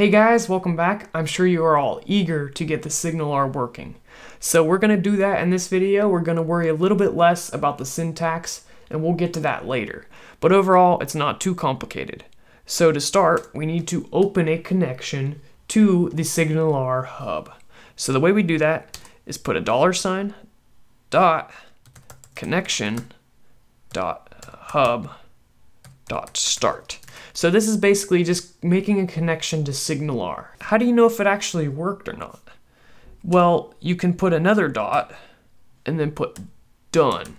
Hey guys, welcome back. I'm sure you are all eager to get the SignalR working. So we're going to do that in this video. We're going to worry a little bit less about the syntax and we'll get to that later. But overall, it's not too complicated. So to start, we need to open a connection to the SignalR hub. So the way we do that is put a dollar sign dot connection dot hub dot start. So this is basically just making a connection to SignalR. How do you know if it actually worked or not? Well, you can put another dot and then put done.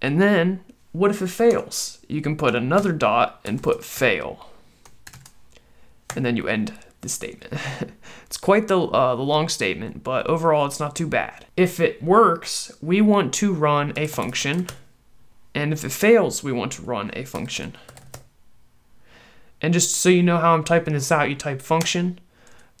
And then what if it fails? You can put another dot and put fail. And then you end the statement. it's quite the, uh, the long statement, but overall it's not too bad. If it works, we want to run a function. And if it fails, we want to run a function. And just so you know how I'm typing this out, you type function,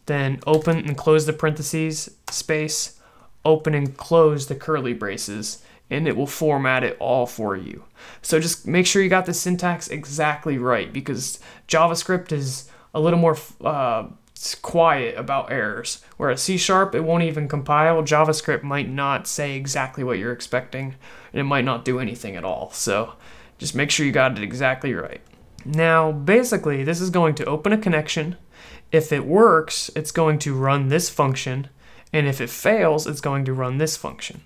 then open and close the parentheses, space, open and close the curly braces, and it will format it all for you. So just make sure you got the syntax exactly right because JavaScript is a little more uh, quiet about errors. Whereas C Sharp, it won't even compile. JavaScript might not say exactly what you're expecting, and it might not do anything at all. So just make sure you got it exactly right. Now, basically, this is going to open a connection. If it works, it's going to run this function, and if it fails, it's going to run this function.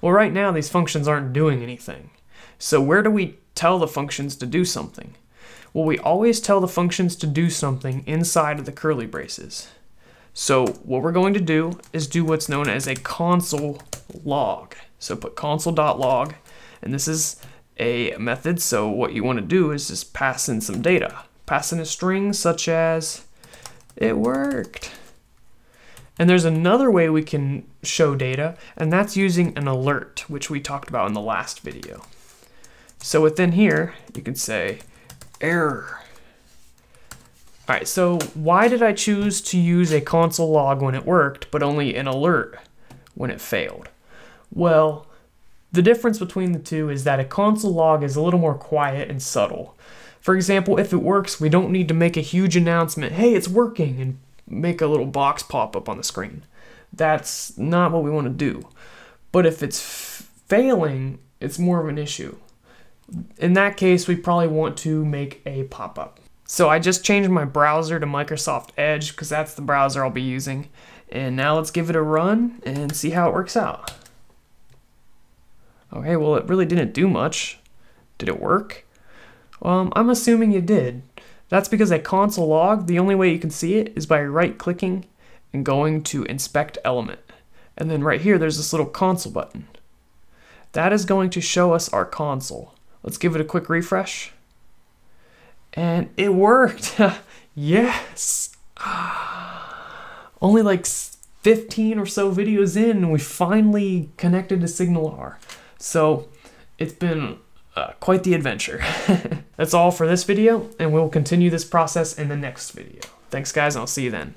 Well, right now, these functions aren't doing anything. So where do we tell the functions to do something? Well, we always tell the functions to do something inside of the curly braces. So what we're going to do is do what's known as a console log. So put console.log, and this is a method. So what you want to do is just pass in some data. Pass in a string such as, it worked. And there's another way we can show data, and that's using an alert, which we talked about in the last video. So within here, you can say error. All right, so why did I choose to use a console log when it worked, but only an alert when it failed? Well, the difference between the two is that a console log is a little more quiet and subtle. For example, if it works, we don't need to make a huge announcement, hey, it's working, and make a little box pop up on the screen. That's not what we want to do. But if it's failing, it's more of an issue. In that case, we probably want to make a pop up. So I just changed my browser to Microsoft Edge because that's the browser I'll be using. And now let's give it a run and see how it works out. Okay, well, it really didn't do much. Did it work? Um, I'm assuming it did. That's because a console log, the only way you can see it is by right-clicking and going to Inspect Element. And then right here, there's this little console button. That is going to show us our console. Let's give it a quick refresh. And it worked! yes! Only like 15 or so videos in, we finally connected to SignalR. So it's been uh, quite the adventure. That's all for this video, and we'll continue this process in the next video. Thanks guys, and I'll see you then.